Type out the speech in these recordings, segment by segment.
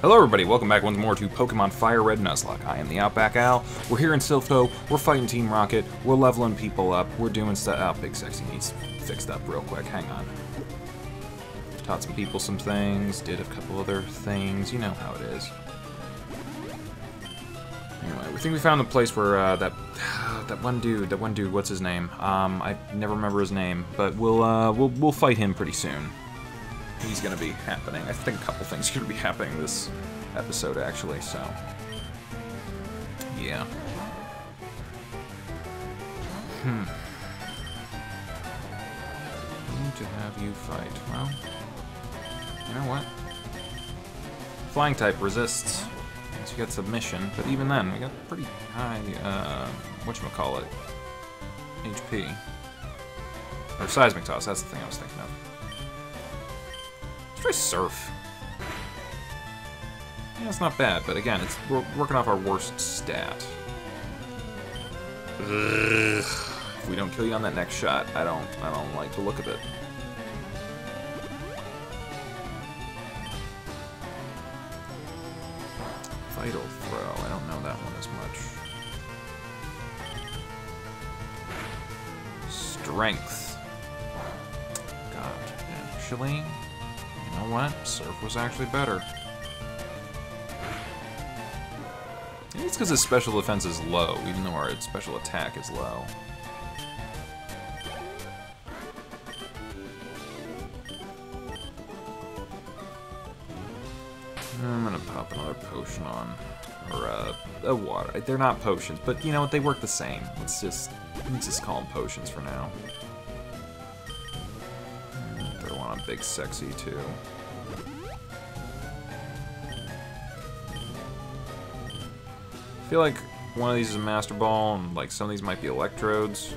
Hello everybody, welcome back once more to Pokemon Fire Red Nuzlocke. I am the Outback Al. We're here in Silph Co, we're fighting Team Rocket, we're leveling people up, we're doing stuff- oh, Big Sexy needs fixed up real quick, hang on. Taught some people some things, did a couple other things, you know how it is. Anyway, we think we found the place where uh, that that one dude, that one dude, what's his name? Um, I never remember his name, but we'll uh, we'll we'll fight him pretty soon. He's gonna be happening. I think a couple things are gonna be happening this episode actually. So, yeah. Hmm. To have you fight? Well, you know what? Flying type resists. So you got submission, but even then, we got pretty high, uh, whatchamacallit, HP. Or seismic toss, that's the thing I was thinking of. Try surf. Yeah, it's not bad, but again, it's we're working off our worst stat. Ugh. If we don't kill you on that next shot, I don't, I don't like the look of it. Was actually better. Maybe it's because his special defense is low, even though our special attack is low. I'm gonna pop another potion on. Or, uh, a water. They're not potions, but you know what? They work the same. Let's just, let's just call them potions for now. Throw on Big Sexy, too. I feel like one of these is a Master Ball, and like some of these might be electrodes.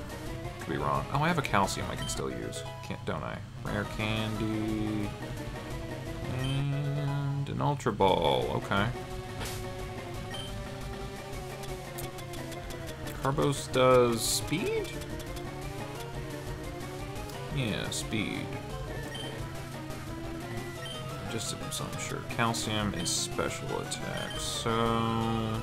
Could be wrong. Oh, I have a calcium I can still use. Can't, don't I? Rare candy. And an Ultra Ball. Okay. Carbos does speed? Yeah, speed. Just I'm sure. Calcium is special attack, so...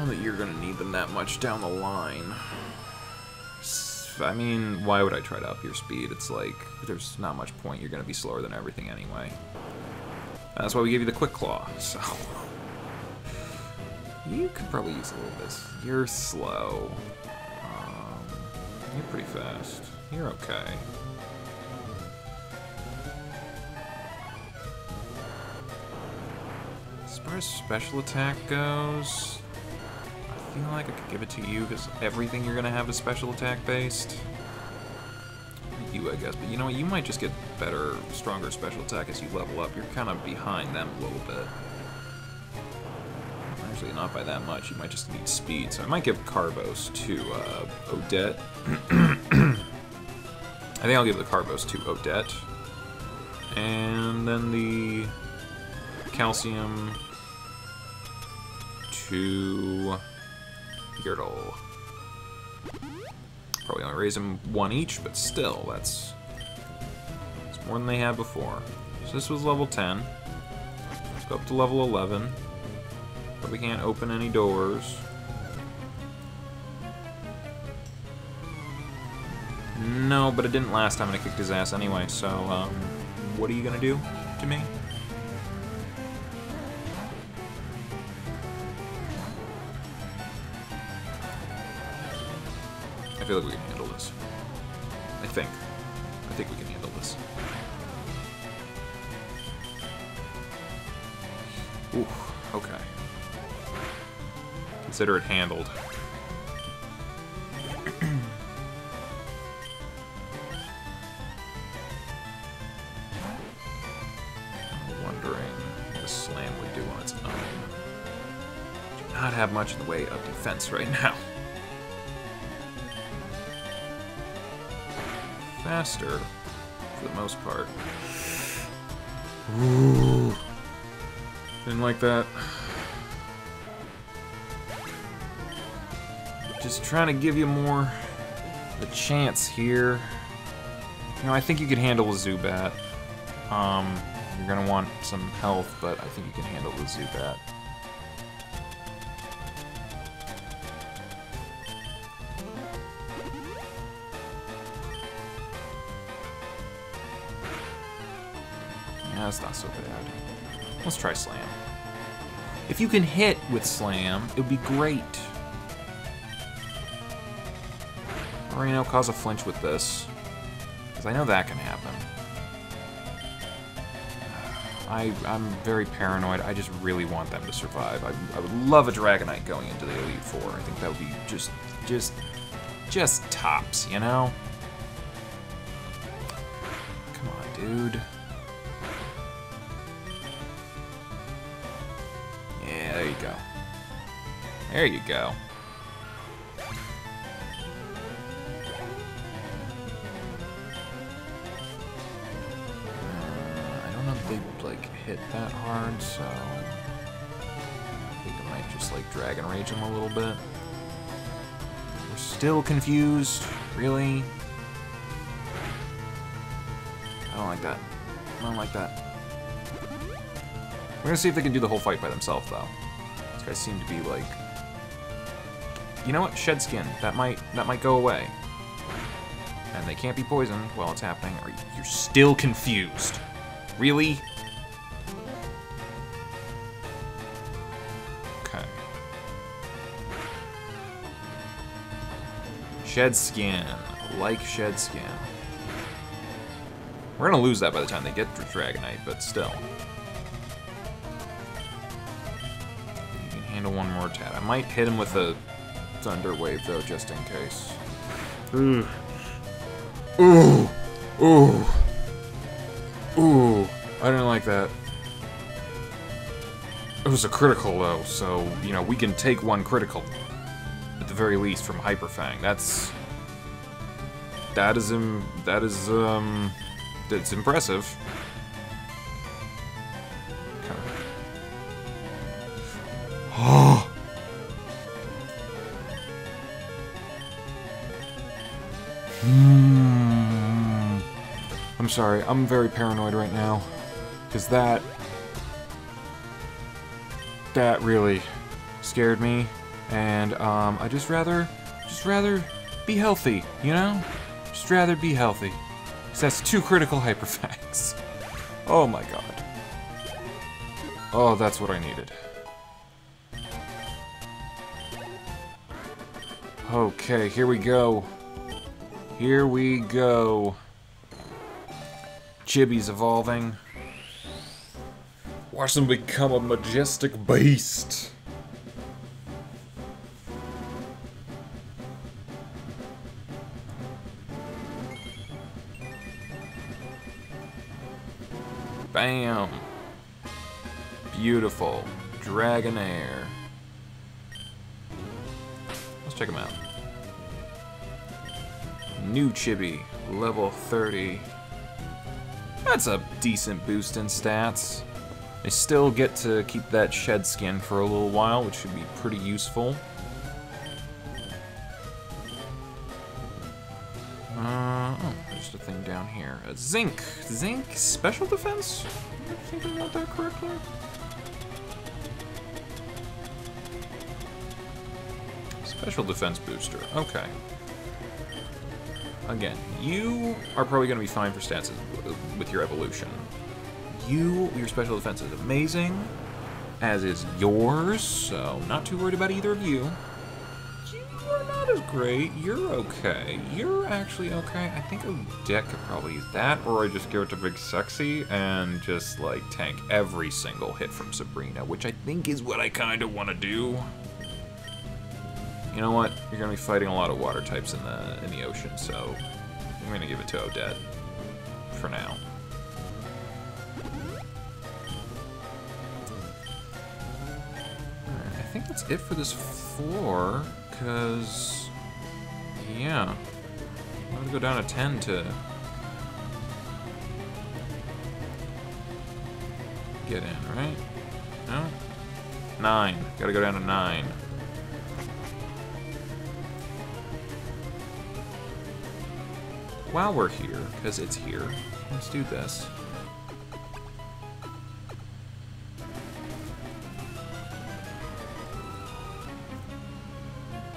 know that you're gonna need them that much down the line. I mean, why would I try to up your speed? It's like, there's not much point. You're gonna be slower than everything anyway. That's why we give you the Quick Claw, so... You could probably use a little bit. You're slow. Um, you're pretty fast. You're okay. As far as special attack goes, feel like I could give it to you because everything you're gonna have is special attack based. You, I guess, but you know what? You might just get better, stronger special attack as you level up. You're kind of behind them a little bit. Actually, not by that much. You might just need speed. So I might give Carbos to uh, Odette. I think I'll give the Carbos to Odette. And then the Calcium to Yertle. Probably only raise them one each, but still, that's, that's more than they had before. So this was level 10. Let's go up to level 11. But we can't open any doors. No, but it didn't last time and I kicked his ass anyway, so, um, what are you gonna do to me? Consider it handled. Wondering what a slam would do on its own. Do not have much in the way of defense right now. Faster, for the most part. Ooh. Didn't like that. Just trying to give you more the chance here. You know, I think you could handle a Zubat. Um, You're gonna want some health, but I think you can handle the Zubat. Yeah, that's not so bad. Let's try Slam. If you can hit with Slam, it would be great. Know, cause a flinch with this. Because I know that can happen. I, I'm very paranoid. I just really want them to survive. I, I would love a Dragonite going into the Elite Four. I think that would be just, just, just tops, you know? Come on, dude. Yeah, there you go. There you go. Like hit that hard, so I think I might just like Dragon Rage them a little bit. We're still confused, really. I don't like that. I don't like that. We're gonna see if they can do the whole fight by themselves, though. These guys seem to be like, you know what? Shed skin. That might that might go away. And they can't be poisoned while it's happening. You, you're still confused? Really? Shed skin. Like shed skin. We're gonna lose that by the time they get to Dragonite, but still. You can handle one more attack. I might hit him with a Thunder Wave, though, just in case. Ooh. Ooh. Ooh. Ooh. I didn't like that. It was a critical, though, so, you know, we can take one critical. At the very least, from Hyperfang. That's... That is, um... That is, um... That's impressive. Oh! I'm sorry, I'm very paranoid right now. Because that... That really scared me. And, um, I just rather... Just rather be healthy, you know? Just rather be healthy. Because that's two critical hyperfangs. Oh my god. Oh, that's what I needed. Okay, here we go. Here we go. Chibi's evolving. Watch them become a majestic beast. Bam! Beautiful. Dragonair. Let's check him out. New Chibi, level 30. That's a decent boost in stats. I still get to keep that shed skin for a little while, which should be pretty useful. Zinc. Zinc special defense? I thinking that correctly? Special defense booster. Okay. Again, you are probably going to be fine for stats with your evolution. You, your special defense is amazing, as is yours, so not too worried about either of. You as great. You're okay. You're actually okay. I think Odette could probably use that, or I just give it to Big Sexy and just, like, tank every single hit from Sabrina, which I think is what I kind of want to do. You know what? You're gonna be fighting a lot of water types in the in the ocean, so I'm gonna give it to Odette for now. I think that's it for this floor, cause yeah. I'm gonna go down to 10 to get in, right? No? Nine. Gotta go down to nine. While we're here, because it's here, let's do this.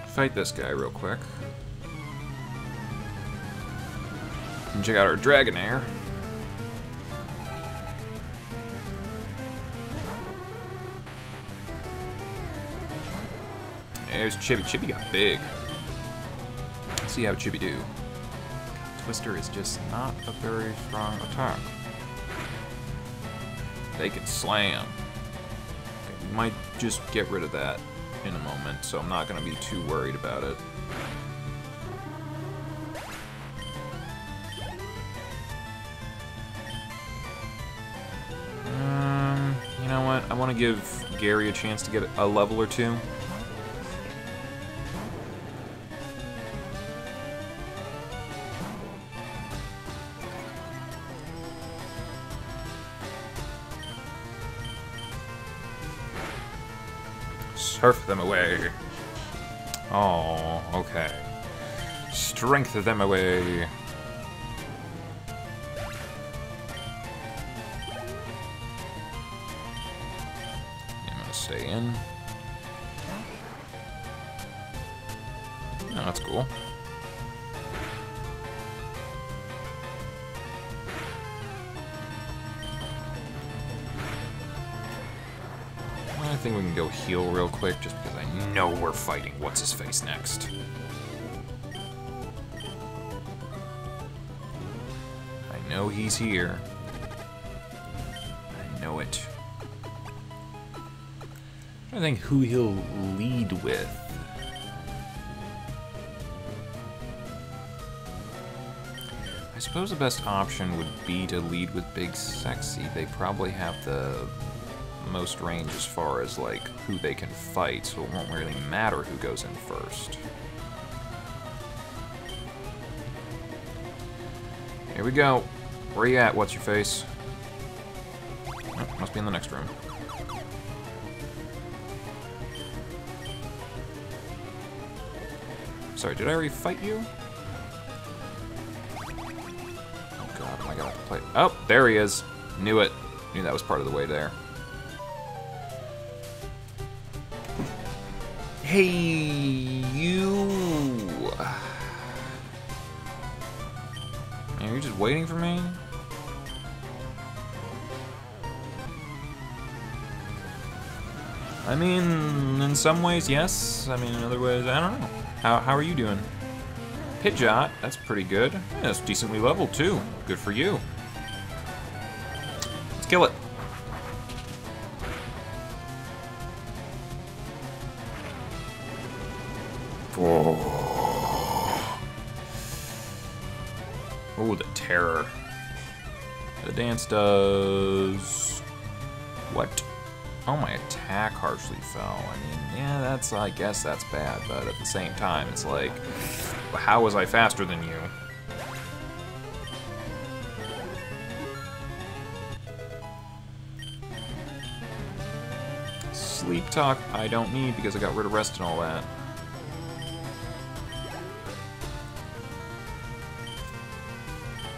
Fight this guy real quick. And check out our Dragonair. There's Chibi. Chibi got big. Let's see how Chibi do. Twister is just not a very strong attack. They can slam. Okay, we might just get rid of that in a moment, so I'm not going to be too worried about it. Want to give Gary a chance to get a level or two. Surf them away. Oh, okay. Strength them away. Think we can go heal real quick, just because I know we're fighting What's-His-Face next. I know he's here. I know it. I think who he'll lead with. I suppose the best option would be to lead with Big Sexy. They probably have the most range as far as like who they can fight, so it won't really matter who goes in first. Here we go. Where you at? What's your face? Oh, must be in the next room. Sorry, did I already fight you? Oh god, am I gonna play? Oh, there he is. Knew it. Knew that was part of the way there. Hey, you. Are you just waiting for me? I mean, in some ways, yes. I mean, in other ways, I don't know. How, how are you doing? Pidgeot, that's pretty good. Yeah, that's decently leveled, too. Good for you. Let's kill it. Dance does... What? Oh, my attack harshly fell. I mean, yeah, that's, I guess that's bad, but at the same time, it's like, how was I faster than you? Sleep talk, I don't need because I got rid of rest and all that.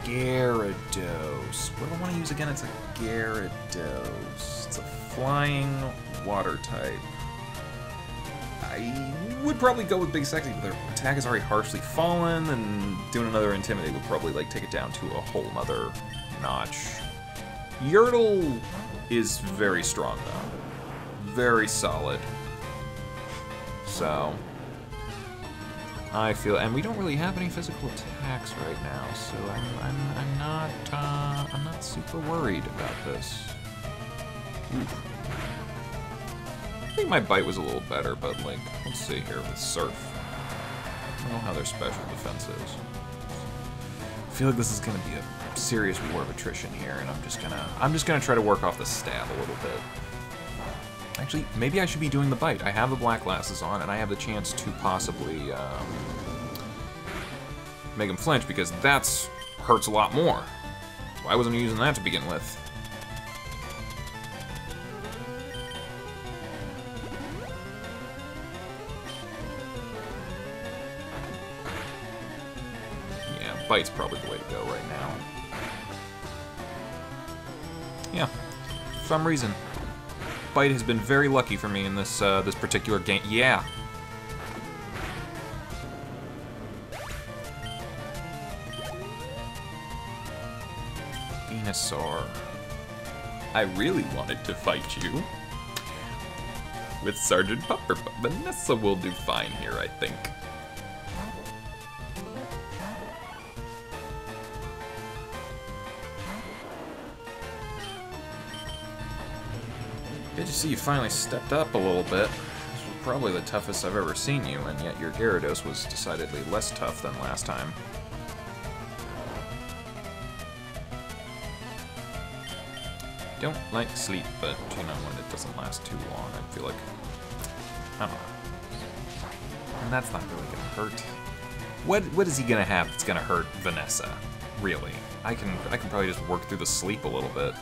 Gyarados. What do I want to use again? It's a Gyarados. It's a flying water type. I would probably go with Big Sexy, but their attack is already harshly fallen, and doing another Intimidate would probably like take it down to a whole nother notch. Yertle is very strong, though. Very solid. So, I feel, and we don't really have any physical attacks right now, so I'm, I'm, I'm not, uh, I'm not super worried about this. I think my bite was a little better, but like, let's see here with Surf. I don't know how their special defense is. I feel like this is gonna be a serious war of attrition here, and I'm just gonna, I'm just gonna try to work off the stab a little bit. Actually, maybe I should be doing the bite. I have the black glasses on, and I have the chance to possibly um, make him flinch, because that's hurts a lot more. Why wasn't using that to begin with? Yeah, bite's probably the way to go right now. Yeah, for some reason bite has been very lucky for me in this uh, this particular game. Yeah. Venusaur. I really wanted to fight you. With Sergeant Pepper, but Vanessa will do fine here, I think. Good to see you finally stepped up a little bit. This was probably the toughest I've ever seen you, and yet your Gyarados was decidedly less tough than last time. Don't like sleep, but you know, when it doesn't last too long, I feel like... I don't know. And that's not really gonna hurt. What what is he gonna have that's gonna hurt Vanessa? Really? I can I can probably just work through the sleep a little bit.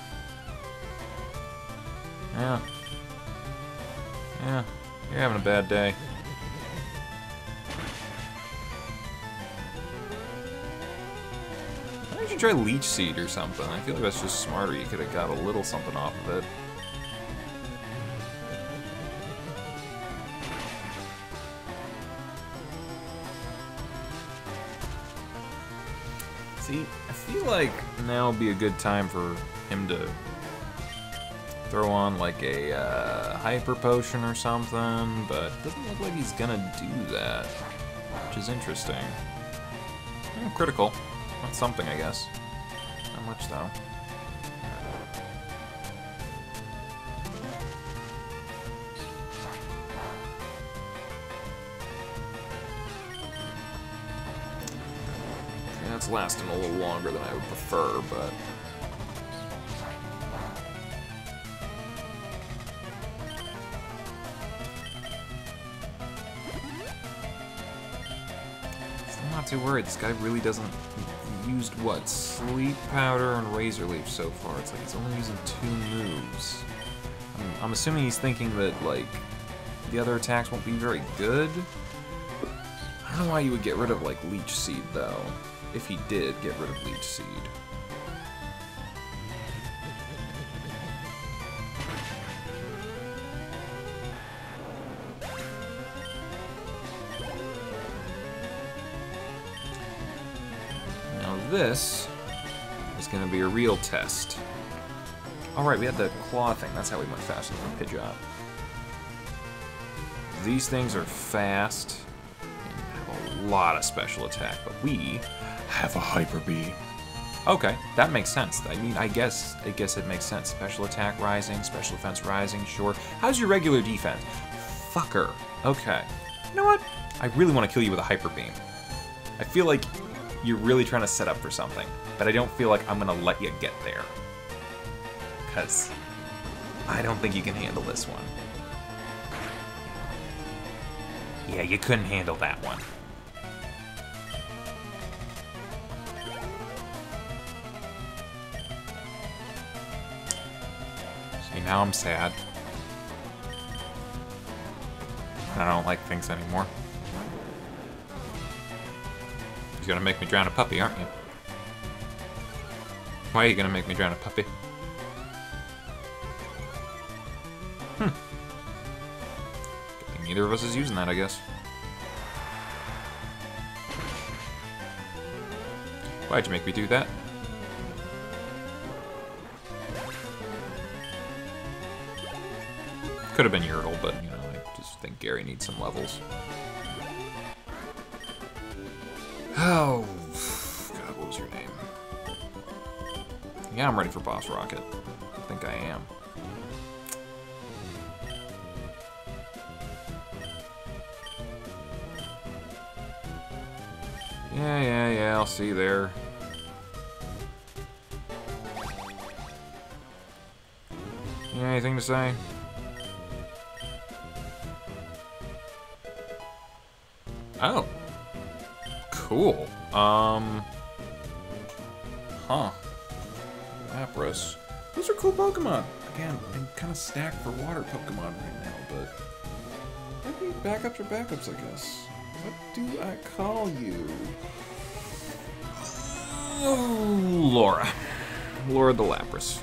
Yeah. Yeah. You're having a bad day. Why don't you try Leech Seed or something? I feel like that's just smarter. You could have got a little something off of it. See, I feel like now would be a good time for him to throw on like a uh, hyper potion or something, but doesn't look like he's gonna do that, which is interesting. Mm, critical. That's something, I guess. Not much, though. It's lasting a little longer than I would prefer, but... too worried. This guy really doesn't used what? Sleep Powder and Razor Leaf so far. It's like he's only using two moves. I'm, I'm assuming he's thinking that, like, the other attacks won't be very good. I don't know why you would get rid of, like, Leech Seed, though. If he did get rid of Leech Seed. This is going to be a real test. Alright, we had the claw thing. That's how we went faster than Pidgeot. These things are fast and have a lot of special attack, but we have a Hyper Beam. Okay, that makes sense. I mean, I guess I guess it makes sense. Special attack rising, special defense rising, sure. How's your regular defense? Fucker. Okay. You know what? I really want to kill you with a Hyper Beam. I feel like you're really trying to set up for something, but I don't feel like I'm gonna let you get there. Because I don't think you can handle this one. Yeah, you couldn't handle that one. See, now I'm sad. I don't like things anymore. You're gonna make me drown a puppy, aren't you? Why are you gonna make me drown a puppy? Hmm. Neither of us is using that, I guess. Why'd you make me do that? Could have been Yertle, but, you know, I just think Gary needs some levels. Oh, God, what was your name? Yeah, I'm ready for Boss Rocket. I think I am. Yeah, yeah, yeah, I'll see you there. You anything to say? Oh. Cool. Um. Huh. Lapras. Those are cool Pokemon. Again, I'm kind of stacked for water Pokemon right now, but maybe backups are backups, I guess. What do I call you? Oh, Laura. Laura the Lapras.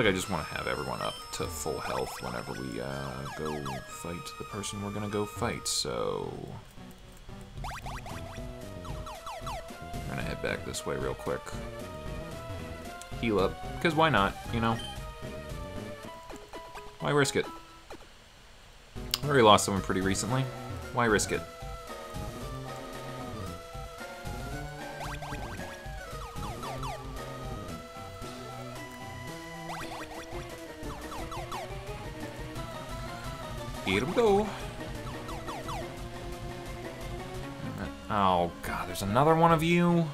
Like I just want to have everyone up to full health whenever we uh, go fight the person we're gonna go fight, so... I'm gonna head back this way real quick. Heal up, because why not, you know? Why risk it? I already lost someone pretty recently. Why risk it? There's another one of you?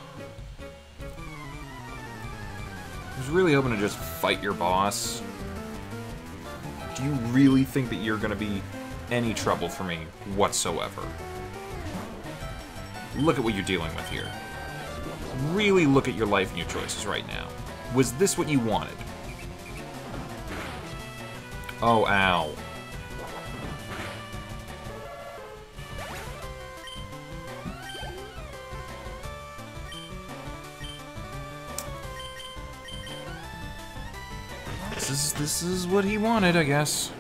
I was really hoping to just fight your boss. Do you really think that you're gonna be any trouble for me whatsoever? Look at what you're dealing with here. Really look at your life and your choices right now. Was this what you wanted? Oh, ow. Is this is what he wanted, I guess.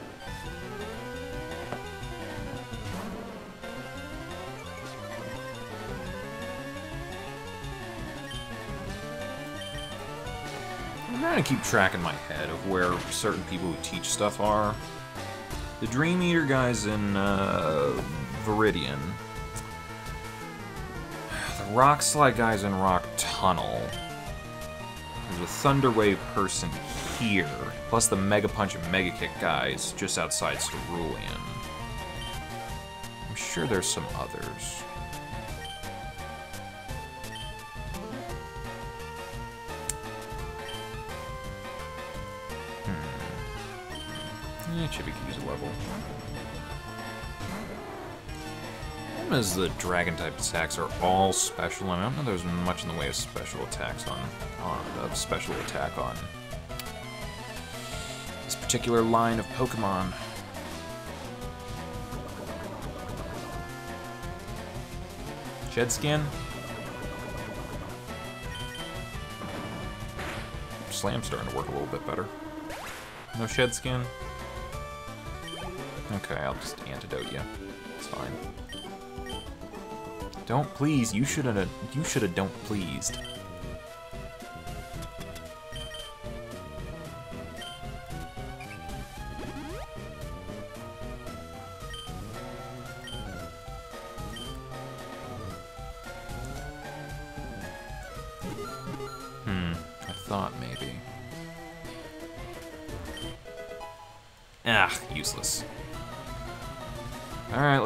I'm trying to keep track in my head of where certain people who teach stuff are. The Dream Eater guy's in uh, Viridian. The Rock Slide guy's in Rock Tunnel. There's a Thunder Wave person here, plus the Mega Punch and Mega Kick guys just outside Cerulean. I'm sure there's some others. Hmm. Yeah, use a level. As the dragon type attacks are all special, and I don't know there's much in the way of special attacks on, on of special attack on particular line of Pokemon. Shed skin. Slam's starting to work a little bit better. No shed skin. Okay, I'll just antidote you. It's fine. Don't please. You should have. You should have. Don't pleased.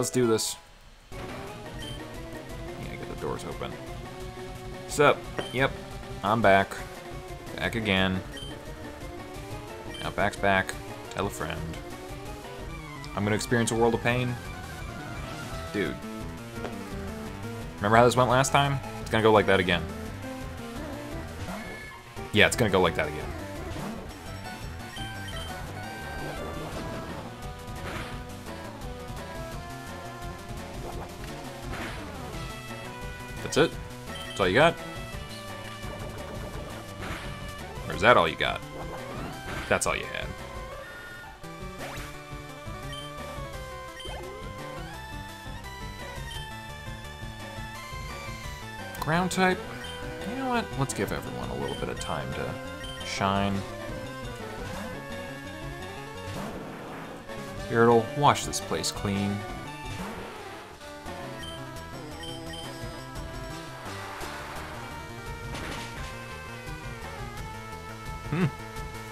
Let's do this. Yeah, get the doors open. Sup? Yep, I'm back. Back again. Now back's back. Tell a friend. I'm gonna experience a world of pain? Dude. Remember how this went last time? It's gonna go like that again. Yeah, it's gonna go like that again. That's it? That's all you got? Or is that all you got? That's all you had. Ground type? You know what? Let's give everyone a little bit of time to shine. Yertle, wash this place clean.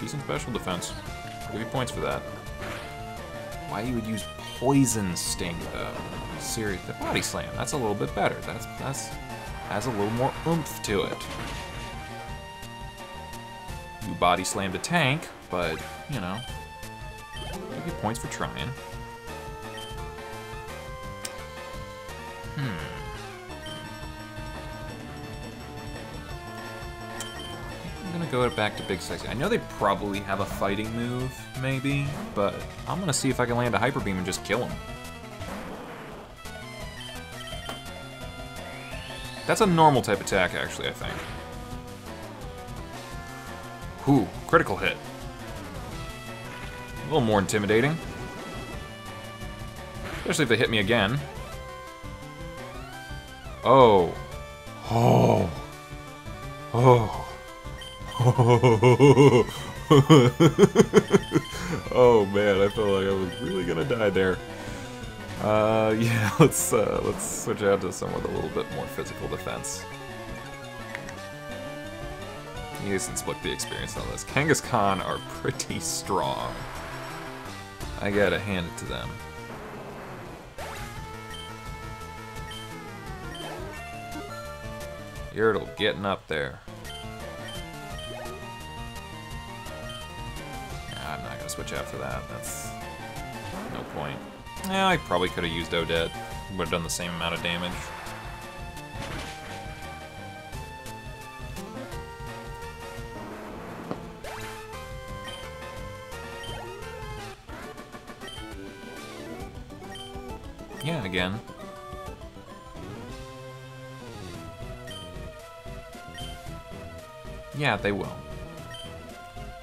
Decent special defense. I'll give you points for that. Why you would use poison sting though? Serious, the body slam. That's a little bit better. That's that's has a little more oomph to it. You body slammed a tank, but you know, give you points for trying. Go back to Big Sexy. I know they probably have a fighting move, maybe, but I'm gonna see if I can land a Hyper Beam and just kill him. That's a normal type attack, actually, I think. Ooh, critical hit. A little more intimidating. Especially if they hit me again. Oh. Oh. Oh. oh man, I felt like I was really gonna die there. Uh, yeah, let's uh, let's switch out to someone with a little bit more physical defense. You can split the experience on this. Kangaskhan are pretty strong. I gotta hand it to them. Yertle getting up there. Gonna switch for that. That's no point. Yeah, I probably could have used Odette. Would have done the same amount of damage. Yeah, again. Yeah, they will.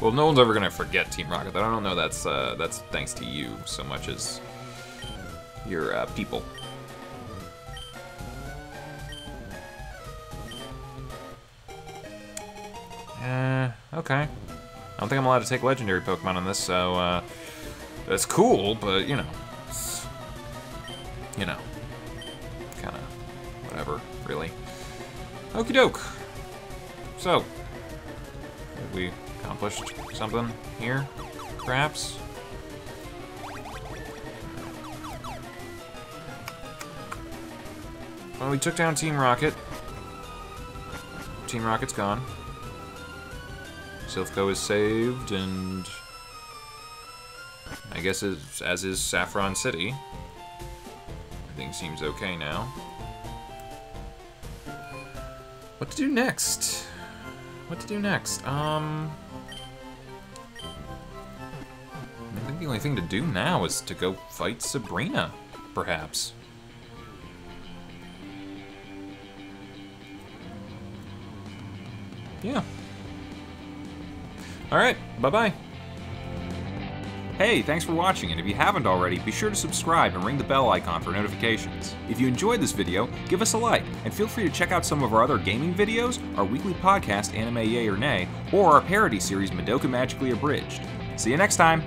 Well, no one's ever gonna forget Team Rocket. I don't know that's uh, that's thanks to you so much as your uh, people. Uh, okay. I don't think I'm allowed to take legendary Pokemon on this, so uh, that's cool, but you know, you know, kind of whatever, really. Okie doke. So, we accomplished something here, perhaps? Well, we took down Team Rocket. Team Rocket's gone. Silph Co is saved, and I guess as, as is Saffron City. Everything seems okay now. What to do next? What to do next? Um... think the only thing to do now is to go fight Sabrina, perhaps. Yeah. Alright, bye-bye. Hey, thanks for watching, and if you haven't already, be sure to subscribe and ring the bell icon for notifications. If you enjoyed this video, give us a like, and feel free to check out some of our other gaming videos, our weekly podcast Anime Yay or Nay, or our parody series Madoka Magically Abridged. See you next time!